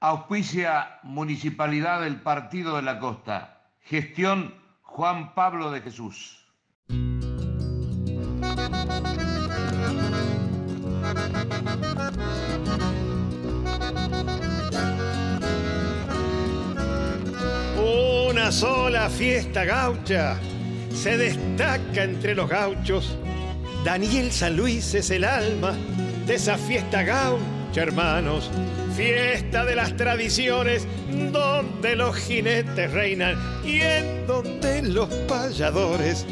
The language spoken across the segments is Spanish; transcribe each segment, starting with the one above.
Auspicia Municipalidad del Partido de la Costa. Gestión Juan Pablo de Jesús. Una sola fiesta gaucha se destaca entre los gauchos. Daniel San Luis es el alma de esa fiesta gaucha, hermanos. Fiesta de las tradiciones donde los jinetes reinan y en donde los payadores.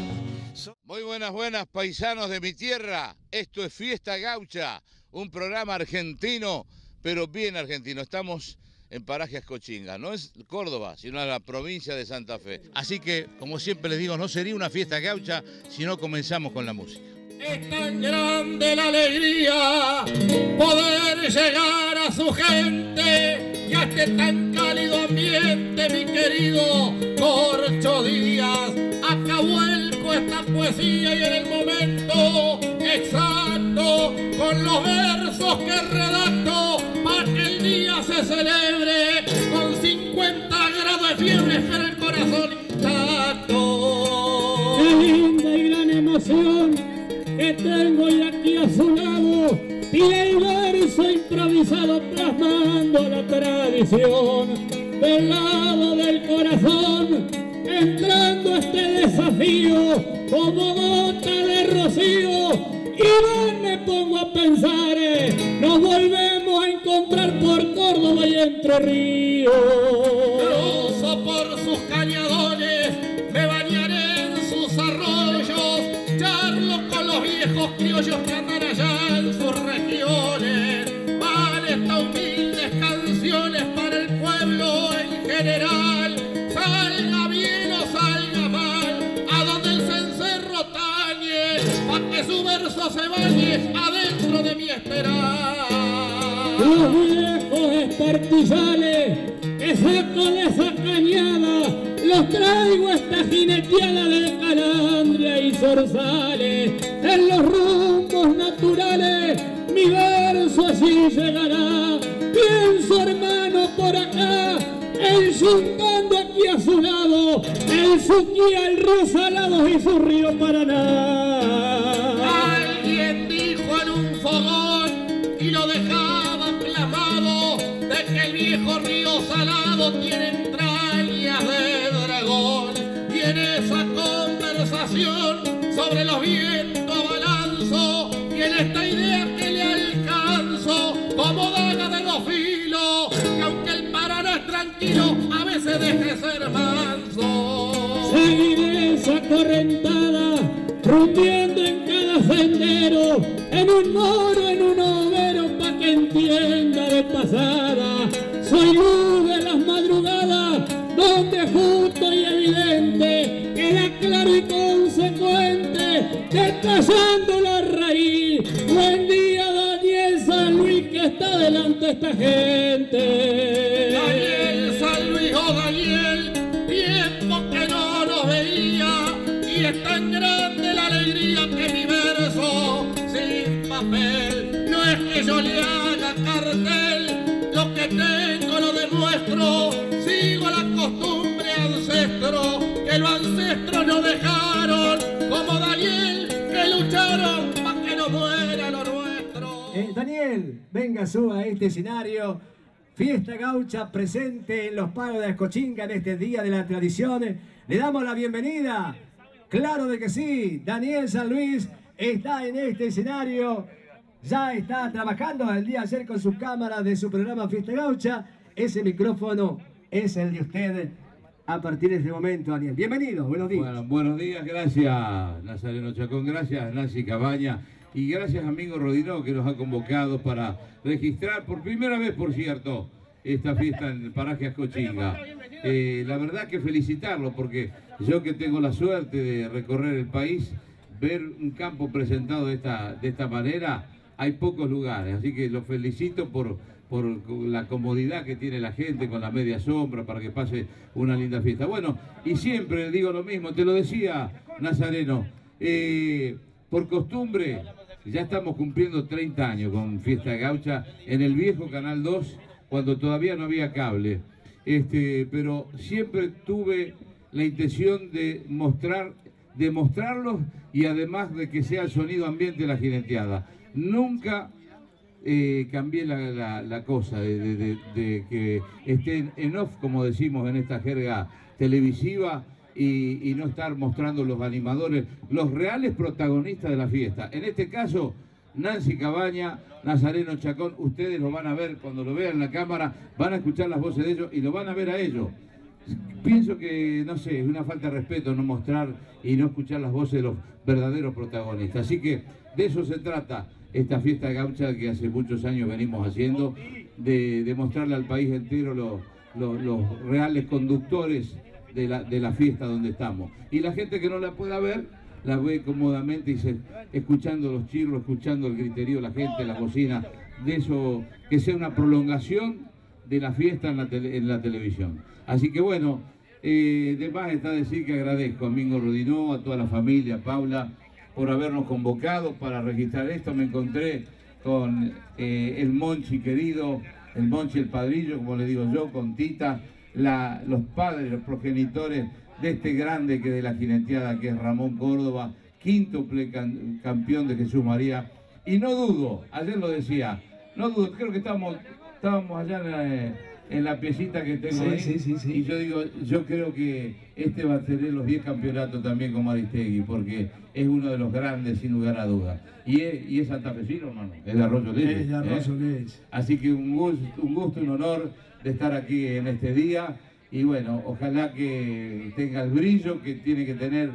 Muy buenas, buenas paisanos de mi tierra. Esto es Fiesta Gaucha, un programa argentino, pero bien argentino. Estamos en Paraje Cochinga. No es Córdoba, sino la provincia de Santa Fe. Así que, como siempre les digo, no sería una fiesta gaucha si no comenzamos con la música. Es tan grande la alegría poder llegar a su gente y a este tan cálido ambiente, mi querido Corcho Díaz. Acá vuelco esta poesía y en el momento exacto, con los versos que redacto, para que el día se celebre improvisado plasmando la tradición del lado del corazón entrando este desafío como gota de rocío. Y me pongo a pensar eh, nos volvemos a encontrar por Córdoba y Entre Ríos. Cruzo por sus cañadones, me bañaré en sus arroyos, charlo con los viejos criollos que los viejos espartizales que saco de esa cañada los traigo a esta jineteada de calandria y zorzales. En los rumbos naturales mi verso así llegará. Pienso hermano por acá enjuntando aquí a su lado el Suquía, el Rosalado y su río Paraná sobre los vientos balanzo y en esta idea que le alcanzo como daga de dos filos, que aunque el Paraná es tranquilo, a veces deje ser manso. Seguiré esa correntada, rumiando en cada sendero, en un moro, en un overo, pa' que entienda de pasada. Soy luz de las madrugadas, donde justo y evidente detallando la raíz. Buen día, Daniel San Luis, que está delante de esta gente. Suba a este escenario. Fiesta gaucha presente en los pagos de Escochinga en este Día de la Tradición. Le damos la bienvenida. Claro de que sí. Daniel San Luis está en este escenario. Ya está trabajando el día de ayer con su cámara de su programa Fiesta Gaucha. Ese micrófono es el de usted a partir de este momento, Daniel. Bienvenido, buenos días. Bueno, buenos días, gracias Nazareno Chacón, gracias Nancy Cabaña y gracias amigo Rodino que nos ha convocado para registrar por primera vez, por cierto, esta fiesta en el paraje Ascochinga. Eh, la verdad que felicitarlo porque yo que tengo la suerte de recorrer el país, ver un campo presentado de esta, de esta manera, hay pocos lugares, así que los felicito por, por la comodidad que tiene la gente con la media sombra para que pase una linda fiesta. Bueno, y siempre digo lo mismo, te lo decía Nazareno, eh, por costumbre ya estamos cumpliendo 30 años con Fiesta Gaucha en el viejo Canal 2 cuando todavía no había cable. Este, pero siempre tuve la intención de mostrar, de mostrarlos y además de que sea el sonido ambiente de la jineteada. Nunca eh, cambié la, cosa de, que estén en off, como decimos en esta jerga televisiva, y, no estar mostrando los animadores, los reales protagonistas de la fiesta. En este caso, Nancy Cabaña, Nazareno Chacón, ustedes lo van a ver cuando lo vean en la cámara, van a escuchar las voces de ellos y lo van a ver a ellos. Pienso que, no sé, es una falta de respeto no mostrar y no escuchar las voces de los verdaderos protagonistas. Así que de eso se trata esta fiesta gaucha que hace muchos años venimos haciendo, de, de mostrarle al país entero los, los, reales conductores de la, de la fiesta donde estamos. Y la gente que no la pueda ver, la ve cómodamente y se, escuchando los chirros, escuchando el griterío la gente, la cocina, de eso, que sea una prolongación de la fiesta en la, en la televisión. Así que bueno, eh, de más está decir que agradezco a Mingo Rodinó, a toda la familia, a Paula, por habernos convocado para registrar esto. Me encontré con eh, el Monchi querido, el Monchi el padrillo, como le digo yo, con Tita, la, los padres, los progenitores de este grande que de la jineteada, que es Ramón Córdoba, quíntuple campeón de Jesús María. Y no dudo, ayer lo decía, no dudo, creo que estábamos, estábamos allá en la, piecita que tengo ahí. y yo digo, yo creo que este va a tener los 10 campeonatos también con Maristegui, porque es uno de los grandes sin lugar a dudas. Y es, y es santafesino, hermano, es de Arroyo Leche. Es de Arroyo ¿eh? Así que un gusto, un gusto, un honor de estar aquí en este día y bueno, ojalá que tenga el brillo que tiene que tener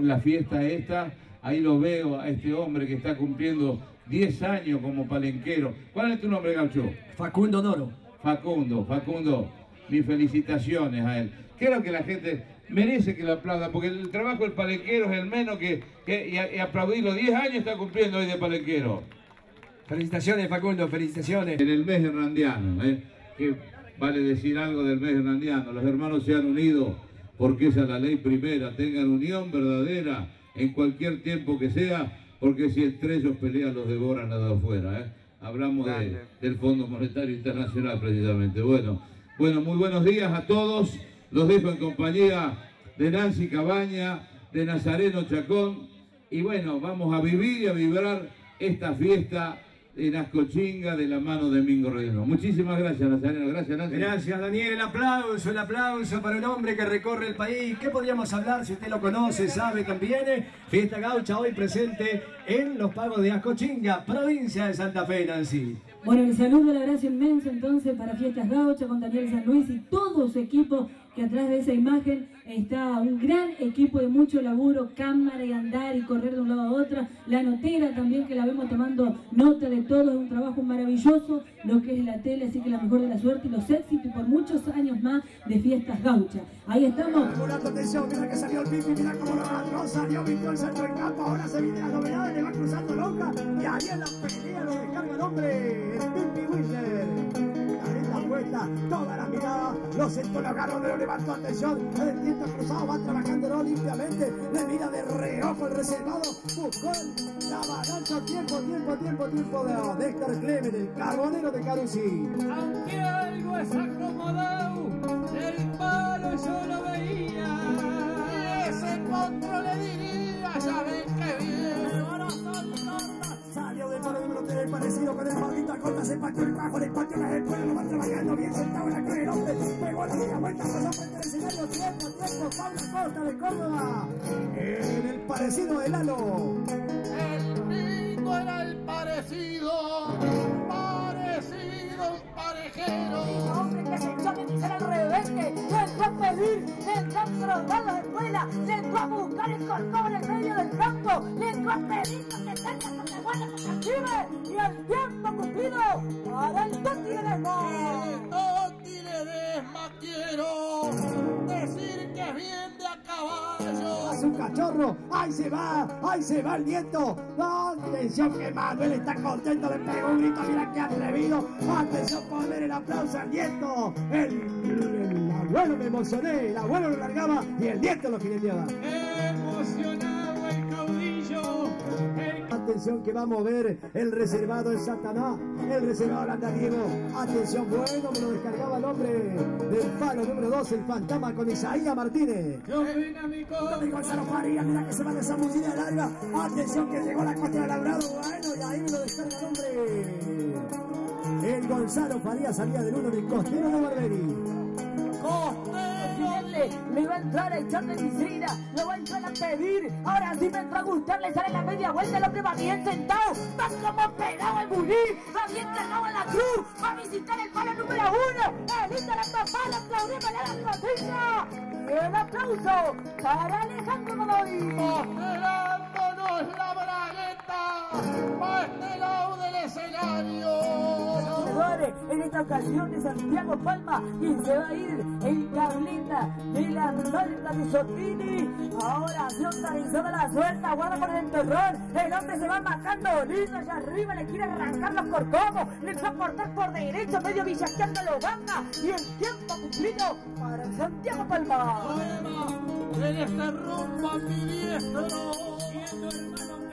la fiesta esta. Ahí lo veo a este hombre que está cumpliendo 10 años como palenquero. ¿Cuál es tu nombre, Gaucho? Facundo Noro. Facundo, Facundo, mis felicitaciones a él. Creo que la gente merece que lo aplauda, porque el trabajo del palenquero es el menos que, y, aplaudirlo. 10 años está cumpliendo hoy de palenquero. Felicitaciones, Facundo, felicitaciones. En el mes hernandiano, ¿eh? Que vale decir algo del mes hernandiano. Los hermanos se han unido porque esa es la ley primera. Tengan unión verdadera en cualquier tiempo que sea, porque si entre ellos pelean los devoran a de afuera. ¿eh? Hablamos del Fondo Monetario Internacional precisamente. Bueno, bueno, muy buenos días a todos. Los dejo en compañía de Nancy Cabaña, de Nazareno Chacón. Y bueno, vamos a vivir y a vibrar esta fiesta en Ascochinga de la mano de Mingo Redeno. Muchísimas gracias, Nazareno. Gracias, Nancy. Gracias, Daniel. El aplauso, el aplauso para un hombre que recorre el país. ¿Qué podríamos hablar si usted lo conoce, sabe también? Fiesta Gaucha hoy presente en los pagos de Ascochinga, provincia de Santa Fe, Nancy. Bueno, el saludo, la gracia inmensa entonces para Fiestas Gaucha con Daniel San Luis y todo su equipo que atrás de esa imagen está un gran equipo de mucho laburo, cámara y andar y correr de un lado a otro. La notera también que la vemos tomando nota de todo, es un trabajo maravilloso lo que es la tele, así que la mejor de la suerte y los éxitos por muchos años más de Fiestas Gaucha. Ahí estamos. Que salió el pipi, mira cómo lo salió, el centro del campo, ahora se viene la novedad, le va cruzando loca y ahí en la pelea lo descarga el hombre, los entolagaron, le levantó atención, el tiempo cruzado va trabajando limpiamente, le mira de reojo el reservado, buscó la balanza, tiempo, tiempo, tiempo, tiempo de Héctor Clemen, el carbonero de Carusi. Aunque algo es acomodado, el palo yo lo veía, ese control le diría, ya ven que bien, Salió del palo número 3, parecido con el maldito corta, se partió el bajo, le partió el pueblo, Pablo Costa de Córdoba, en el parecido del Lalo. El mismo era el parecido, parecido, parejero. El hombre que se echó a ser al revés, que entró a pedir, entró a trotar las escuelas, le entró a buscar el corcón en el medio del campo, le entró a pedir que se tenga sobre buena y al tiempo cumplido para el Toti Ledesma. El Toti Ledesma cachorro, ahí se va, ahí se va el nieto. Atención que Manuel está contento, le pegó un grito, mira qué atrevido. Atención por ver el aplauso al nieto. El, el abuelo me emocioné, el abuelo lo largaba y el nieto lo jineteaba. Emocionado. Atención que va a mover el reservado el Satanás, el reservado el andariego. Atención, bueno, me lo descargaba el hombre del palo número 2, el fantasma con Isaías Martínez. Tommy Gonzalo Faría, mira que se va de esa de larga. Atención que llegó la costa de Labrado, bueno, y ahí me lo descarga el hombre. El Gonzalo Faría salía del uno del costero de Barberi. Le va a entrar a echarle visera, lo va a entrar a pedir. Ahora sí me entra a gustar, le sale la media vuelta, el hombre va bien sentado, va como pegado el burí, va bien cargado en la cruz, va a visitar el palo número uno. El lindo la papá, aplaudimos a la. Y el aplauso para Alejandro Godoy. La bragueta para este lado del escenario. En esta ocasión de Santiago Palma, quien se va a ir en tableta de la suelta de Sotini. Ahora de la suelta, guarda por el terror. El hombre se va marcando lindo allá arriba, le quiere arrancar los corcomos, le va a cortar por derecho, medio villaqueando lo gana. Y el tiempo cumplido para Santiago Palma. En este rumbo ambidiestro, viendo hermano diestro,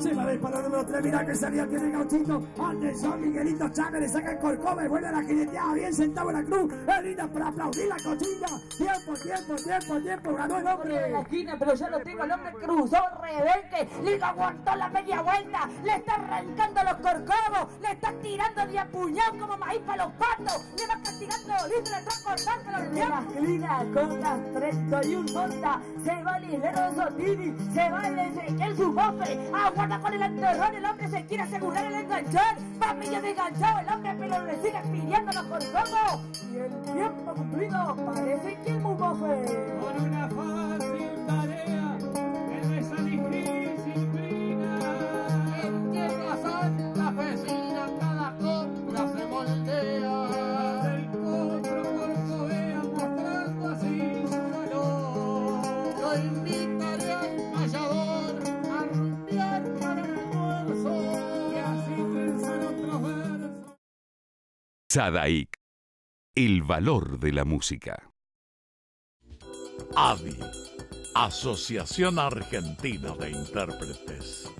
Se va a ver para el número 3, mira que salía tiene el gauchito. Atención, Miguelito Chávez, le saca el corcova y vuelve a la jineteada, bien sentado en la cruz. Es linda para aplaudir la cochilla. Tiempo, tiempo, tiempo, tiempo, ganó el de la hombre. esquina, pero ya lo tengo, el hombre cruzó rebelde, le aguantó la media vuelta, le está arrancando los corcovos, le está tirando de apuñado como maíz para los patos, le va castigando lindo, le está cortando los la esquina con las 31 monta, se va el hilero de Sotini, se va el Ezequiel su bofe, aguarda con el enterrón, el hombre se quiere asegurar el enganchón, va medio desganchado, el hombre pero le sigue pidiendo los corcovos, y el tiempo cumplido parece que el bofe. Sadaik. El valor de la música. ADI, Asociación Argentina de Intérpretes.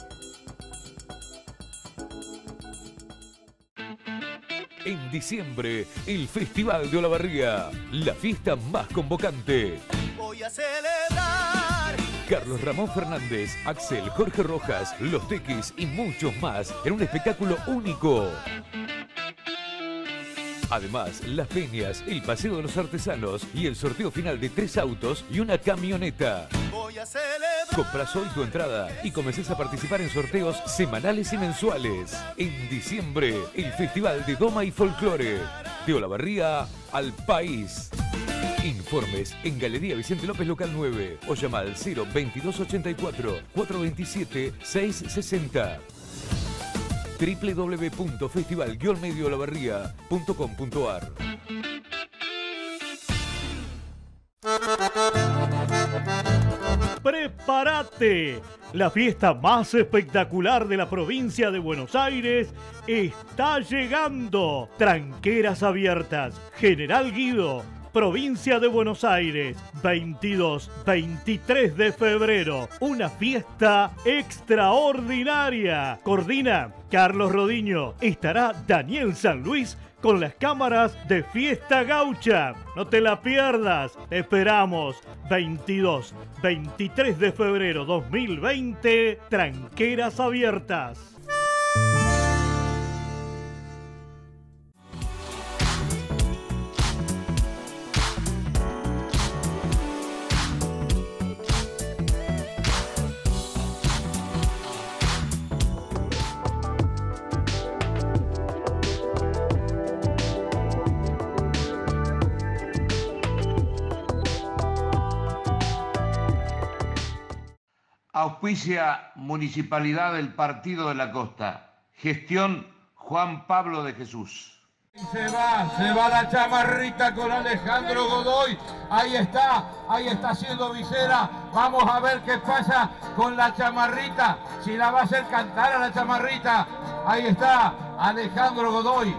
En diciembre, el Festival de Olavarría, la fiesta más convocante. Voy a celebrar. Carlos Ramón Fernández, Axel, Jorge Rojas, Los Tequis y muchos más en un espectáculo único. Además, las peñas, el paseo de los artesanos y el sorteo final de tres autos y una camioneta. Voy a celebrar. Compras hoy tu entrada y comences a participar en sorteos semanales y mensuales. En diciembre, el Festival de Doma y Folclore. De Olavarría al país. Informes en Galería Vicente López Local 9 o llama al 02284 427 660 www.festival-mediolavarría.com.ar ¡Prepárate! La fiesta más espectacular de la provincia de Buenos Aires está llegando. Tranqueras abiertas, General Guido, provincia de Buenos Aires, 22-23 de febrero. Una fiesta extraordinaria. Coordina Carlos Rodiño. Estará Daniel San Luis con las cámaras de Fiesta Gaucha. No te la pierdas. Te esperamos 22, 23 de febrero 2020. Tranqueras abiertas. Auspicia Municipalidad del Partido de la Costa. Gestión Juan Pablo de Jesús. Se va, se va la chamarrita con Alejandro Godoy. Ahí está, ahí está haciendo visera. Vamos a ver qué pasa con la chamarrita. Si la va a hacer cantar a la chamarrita. Ahí está Alejandro Godoy.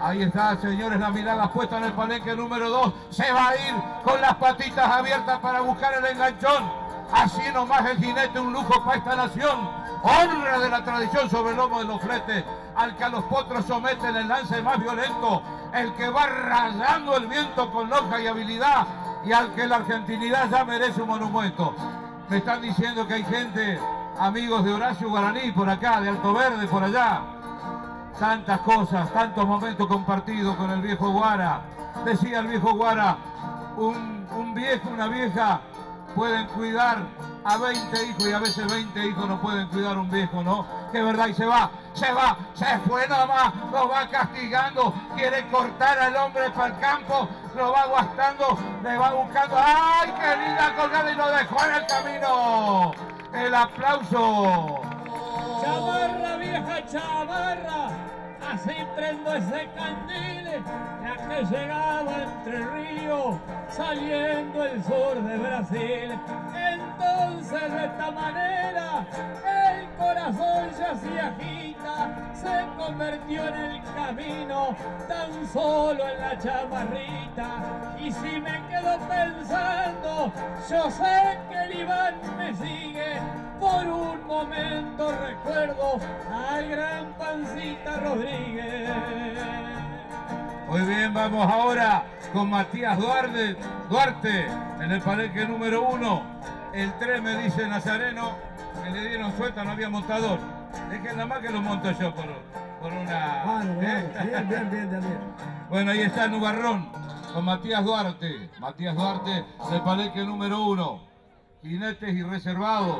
Ahí está, señores, la mirada puesta en el palenque número 2. Se va a ir con las patitas abiertas para buscar el enganchón. Así nomás el jinete, un lujo para esta nación. Honra de la tradición sobre el lomo de los fletes. Al que a los potros someten el lance más violento. El que va rayando el viento con loja y habilidad. Y al que la argentinidad ya merece un monumento. Me están diciendo que hay gente, amigos de Horacio Guaraní por acá, de Alto Verde por allá. Tantas cosas, tantos momentos compartidos con el viejo Guara. Decía el viejo Guara, un, un viejo, una vieja pueden cuidar a 20 hijos y a veces 20 hijos no pueden cuidar un viejo, ¿no? Que verdad, y se va, se va, se fue nada más, lo va castigando, quiere cortar al hombre para el campo, lo va aguastando, le va buscando, ¡ay, qué linda colgada! Y lo dejó en el camino. El aplauso. Chavarra, vieja chavarra, así prendo ese candil, ya que llegaba entre ríos, saliendo el sur de Brasil. Entonces de esta manera, el corazón ya se agita, se convirtió en el camino, tan solo en la chamarrita. Y si me quedo pensando, yo sé que el Iván me sigue, por un momento recuerdo al gran Pancita Rodríguez. Muy bien, vamos ahora con Matías Duarte, Duarte en el palenque número uno. El 3 me dice Nazareno que le dieron suelta, no había montador. Dejen nada más que lo monto yo por, por una. Bueno, bueno, bien, bien, bien, bien. Bueno, ahí está Nubarrón con Matías Duarte. Matías Duarte del palenque número uno. Jinetes y reservados.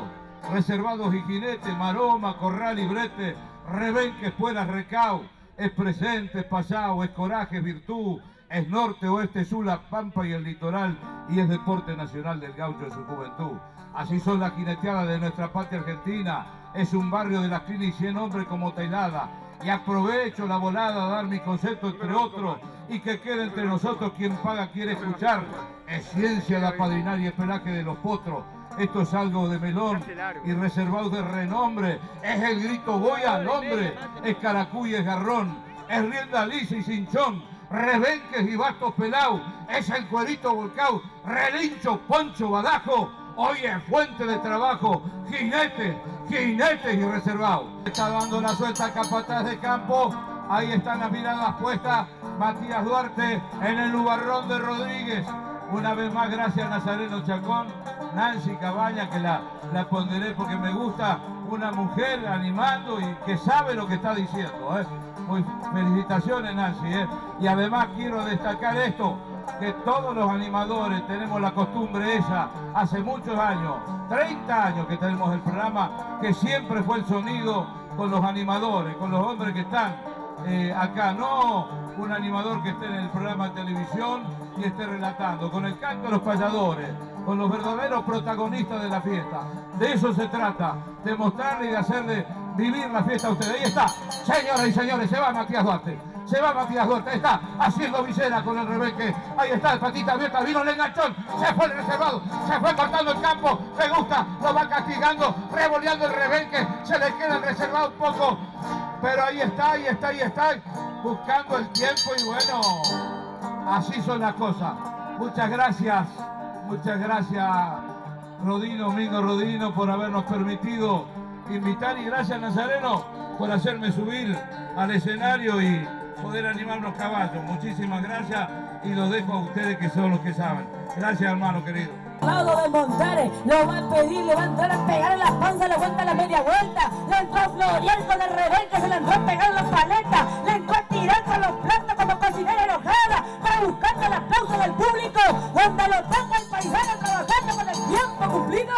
Reservados y jinetes, maroma, corral y brete, rebenque, espuelas, recau, es presente, es pasado, es coraje, es virtud, es norte, oeste, sur, la pampa y el litoral, y es deporte nacional del gaucho en su juventud. Así son las jineteadas de nuestra patria argentina, es un barrio de las y 100 hombres como Tailada. Y aprovecho la volada a dar mi concepto entre otros y que quede entre nosotros quien paga quiere escuchar. Es ciencia la padrinaria y el pelaje de los potros. Esto es algo de melón y reservado de renombre. Es el grito voy al hombre. Es caracuy, es garrón. Es rienda lisa y cinchón. Rebenques y bastos pelados. Es el cuerito volcao. Relincho, poncho, badajo. Hoy es fuente de trabajo. Jinetes, jinetes y reservados. Está dando la suelta capataz de campo. Ahí están las miradas puestas. Matías Duarte en el lugarrón de Rodríguez. Una vez más, gracias Nazareno Chacón, Nancy Cabaña, que la, la ponderé porque me gusta una mujer animando y que sabe lo que está diciendo. ¿eh? Muy felicitaciones Nancy. ¿eh? Y además quiero destacar esto, que todos los animadores tenemos la costumbre esa, hace muchos años, 30 años que tenemos el programa, que siempre fue el sonido con los animadores, con los hombres que están eh, acá, no un animador que esté en el programa de televisión y esté relatando, con el canto de los payadores, con los verdaderos protagonistas de la fiesta. De eso se trata, de mostrarle y de hacerle vivir la fiesta ustedes. Ahí está, señoras y señores, se va Matías Duarte. Se va Matías Duarte, ahí está haciendo visera con el rebeque. Ahí está el patita abierta, vino el enganchón, se fue el reservado, se fue cortando el campo, me gusta, lo va castigando, revoleando el rebeque, se le queda el reservado un poco. Pero ahí está, ahí está, ahí está, buscando el tiempo y bueno, así son las cosas. Muchas gracias, muchas gracias Rodino, Mingo Rodino, por habernos permitido invitar y gracias Nazareno por hacerme subir al escenario y poder animar los caballos. Muchísimas gracias y los dejo a ustedes que son los que saben. Gracias hermano querido. lado de Montares, lo va a pedir, le va a entrar a pegar en la panza, le aguanta la media vuelta, le entró a Florian con el rebelde, se le entró a pegar en la paleta, le entró a tirar con los platos como cocinera enojada, para buscando el aplauso del público, donde lo toca el paisano trabajando tiempo cumplido,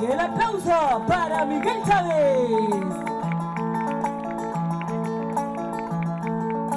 y el aplauso para Miguel Chávez.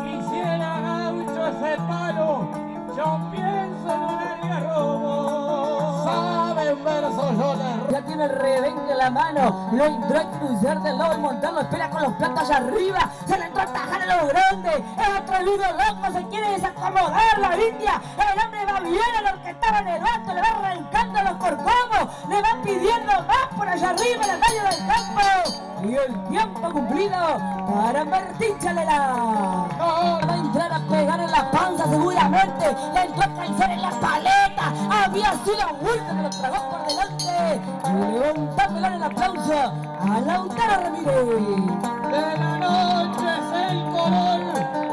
Quisiera gaucho ese palo, yo pienso en un algarrobo. Sabe un verso yo le... Ya tiene el rebenque en la mano, lo entró a cruzar del lado y montarlo, espera con los platos allá arriba, se le entró a tajar a lo grande, el otro ludo loco se quiere desacomodar la india, el hombre va bien al orquestar en el le va arrancando los corcovos, le va pidiendo más por allá arriba en el medio del campo. Y el tiempo cumplido para Martín Chalera. Va a entrar a pegar en la panza seguramente. Le entró a en la paleta. A y así la vuelta de los tragó por delante. Levantándole el aplauso a Lautaro Ramírez. De la noche es el color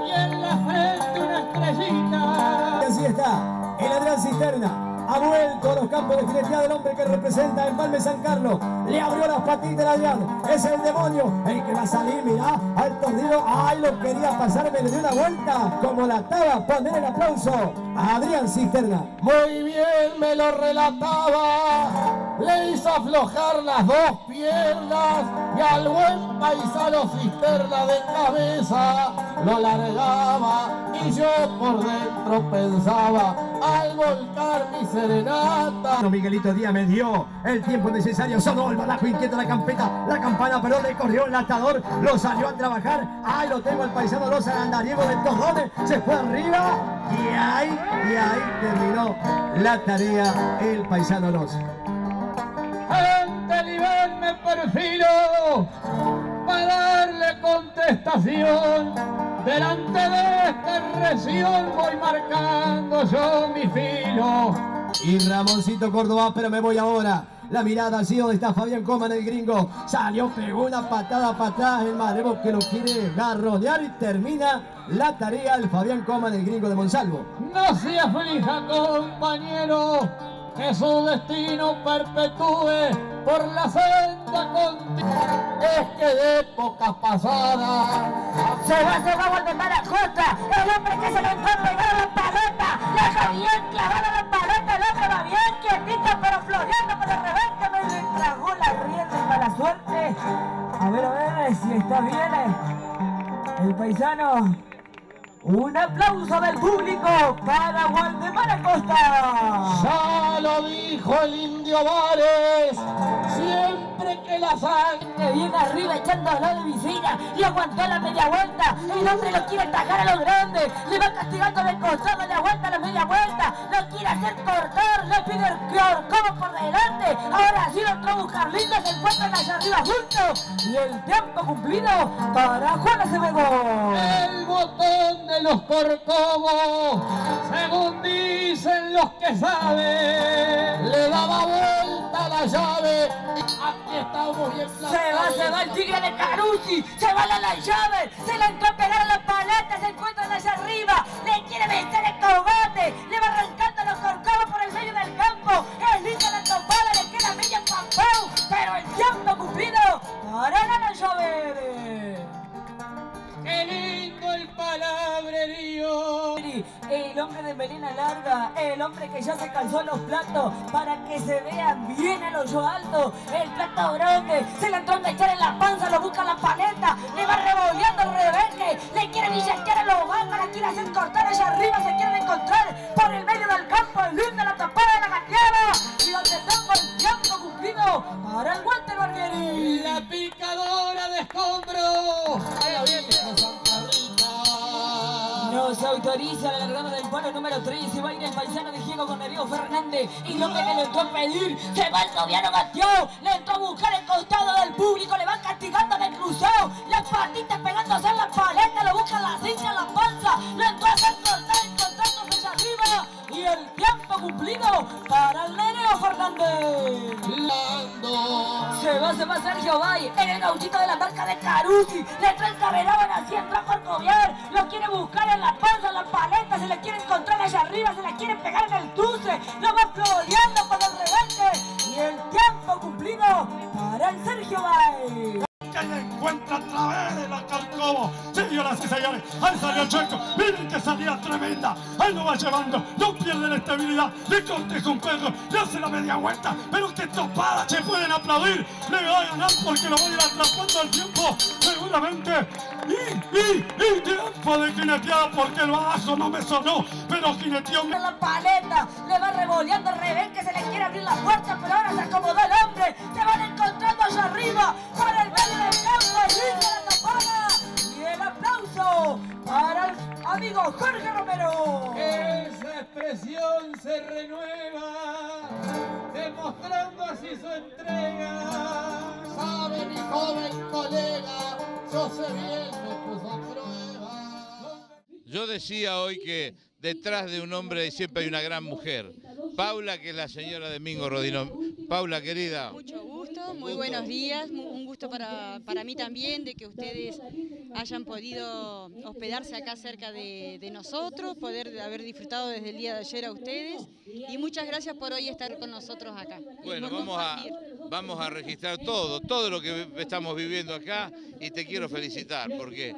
y en la frente una estrellita. Y así está, el Adrián Cisterna. Ha vuelto a los campos de jineteada del hombre que representa en Palme San Carlos. Le abrió las patitas al Adrián. Es el demonio el que va a salir, mirá, al tornillo. Ay, lo quería pasar, me le dio una vuelta. Como la estaba, poner el aplauso a Adrián Cisterna. Muy bien me lo relataba, le hizo aflojar las dos piernas y al buen paisano cisterna de cabeza lo largaba y yo por dentro pensaba al volcar mi serenata. Miguelito Díaz me dio el tiempo necesario. Sonó el balajo inquieto, la campeta, la campana, perdón, le corrió el atador, lo salió a trabajar. Ay, lo tengo el paisano los andariegos de Tojones, se fue arriba y ahí, y ahí terminó la tarea el paisano los. Nivel me perfilo para darle contestación. Delante de esta región voy marcando yo mi filo. Y Ramoncito Córdoba, pero me voy ahora. La mirada así donde está Fabián Coman, el gringo. Salió, pegó una patada para atrás. El Marebo que lo quiere garronear y termina la tarea el Fabián Coman, el gringo de Monsalvo. No se aflija, compañero, que su destino perpetúe por la senda contigo. Es que de épocas pasadas Se va, se va a volver para Costa. El hombre que se le pegar a la paleta. Le deja bien clavada la paleta. El hombre va bien quietito, pero floreando revés. Que me le la rienda y mala suerte. A ver, a ver si está bien. eh. El paisano. Un aplauso del público para Waldemar Acosta. Ya lo dijo el indio Vares, que la sangre viene arriba echándolo de visita y aguantó la media vuelta. El hombre lo quiere atacar a lo grande, le va castigando de costado la vuelta a la media vuelta, lo quiere hacer cortar, le pide el como por delante. Ahora sí lo entró a buscar lindo, se encuentran allá arriba juntos y el tiempo cumplido para Juan Acevedo. El botón de los corcovos, según dicen los que saben. le daba vuelta la llave. Aquí estamos bien Se va, se va el tigre de Carusi, se va la, la llave, se la entró a pegar a la paleta, se encuentran allá arriba, le quiere vencer el combate, le va arrancando los corcovos por el medio del campo, es linda la topada, le queda media pampau, pero el tiempo cumplido para la, la llave. ¡Qué lindo El hombre de melena larga, el hombre que ya se calzó los platos para que se vean bien el hoyo alto, el plato grande, se le entró a echar en la panza, lo busca la paleta, le va revoleando el rebeque, le quiere billetear a los bancos, la quiere hacer cortar allá arriba, se quieren encontrar por el medio del campo, el autoriza la largada del palo número 3. Se va a ir el paisano de Diego con Darío Fernández. Y lo que le entró a pedir, se va el noviano Gateó. Le entró a buscar el costado del público. Le van castigando en el cruzado. Las patitas pegándose en la paleta. Lo buscan la cincha la panza. Le entró a hacer cortar, encontrándose allá arriba. Y el tiempo cumplido para el Nereo Fernández. Se va, se va Sergio Bay en el gauchito de la marca de Carusi. Le trae el cabelón así, entró a corcoviar. Lo quiere buscar en la panza, la paleta. Se le quiere encontrar allá arriba. Se le quiere pegar en el cruce. Lo va floreando por el revente. Y el tiempo cumplido para el Sergio Bay. que la encuentra a través de la Carcobo. Señoras y señores, ahí salió Checo. Miren que salida tremenda. Ahí lo va llevando. No la estabilidad. Le corteja un perro. Le hace la media vuelta. Pero que topada. Se pueden aplaudir. Le va a ganar porque lo va a ir atrapando al tiempo. Seguramente. Y, y, y tiempo de jineteada porque el balazo no me sonó. Pero jineteó. En la paleta, le va revoleando el revés que se le quiere abrir la puerta, pero ahora se acomodó el hombre. Se van encontrando allá arriba, por el medio del campo, limpia la tapada. Y el aplauso para el amigo Jorge Romero. Esa se renueva, demostrando así su entrega. Sabe mi joven colega, yo sé bien me puso a prueba. Yo decía hoy que detrás de un hombre siempre hay una gran mujer. Paula, que es la señora de Mingo Rodino. Paula, querida. Mucho muy buenos días, un gusto para, para mí también de que ustedes hayan podido hospedarse acá cerca de, de nosotros, poder haber disfrutado desde el día de ayer a ustedes y muchas gracias por hoy estar con nosotros acá. Bueno, vamos a, vamos a registrar todo, todo lo que estamos viviendo acá y te quiero felicitar porque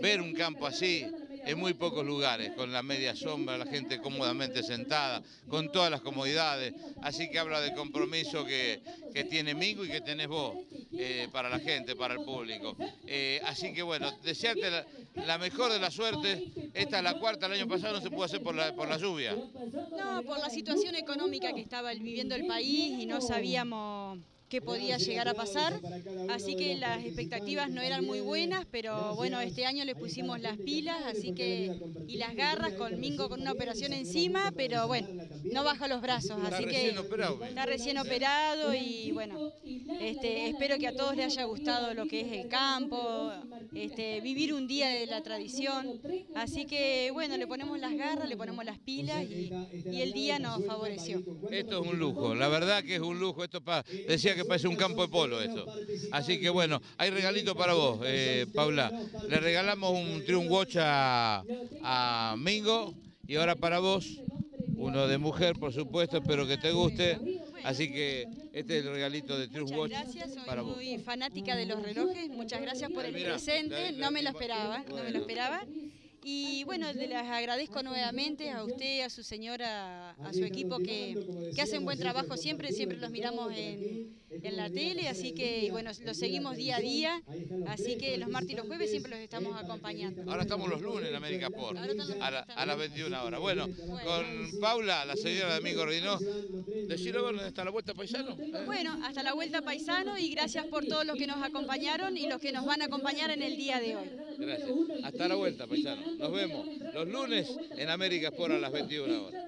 ver un campo así en muy pocos lugares, con la media sombra, la gente cómodamente sentada, con todas las comodidades, así que habla del compromiso que, que tiene Mingo y que tenés vos eh, para la gente, para el público. Eh, así que bueno, desearte la, la mejor de la suerte, esta es la cuarta, el año pasado no se pudo hacer por la, por la lluvia. No, por la situación económica que estaba viviendo el país y no sabíamos qué podía llegar a pasar, así que las expectativas no eran muy buenas, pero bueno, este año le pusimos las pilas, así que y las garras con Mingo con una operación encima, pero bueno, no baja los brazos, así que está recién operado y bueno, este, espero que a todos les haya gustado lo que es el campo, este, vivir un día de la tradición, así que bueno, le ponemos las garras, le ponemos las pilas y, y el día nos favoreció. Esto es un lujo, la verdad que es un lujo. Esto pa- decía que parece un campo de polo esto. Así que bueno, hay regalito para vos, eh, Paula. Le regalamos un Triumph Watch a, a Mingo y ahora para vos, uno de mujer, por supuesto, espero que te guste. Así que este es el regalito de Triumph Watch Gracias, soy para vos. muy fanática de los relojes. Muchas gracias por el Mira, presente. No me lo esperaba, no me lo esperaba. Y bueno, les agradezco nuevamente a usted, a su señora, a su equipo que, que hacen buen trabajo siempre, siempre los miramos en, en la tele, así que bueno, los seguimos día a día, así que los martes y los jueves siempre los estamos acompañando. Ahora estamos los lunes en América Sport, a, la- a las 21 horas. Bueno, con Paula, la señora de Mingo Rodino, decirle dónde está la vuelta paisano. Bueno, hasta la vuelta paisano y gracias por todos los que nos acompañaron y los que nos van a acompañar en el día de hoy. Gracias. Hasta la vuelta, paisano. Nos vemos los lunes en América Sport a las 21 horas.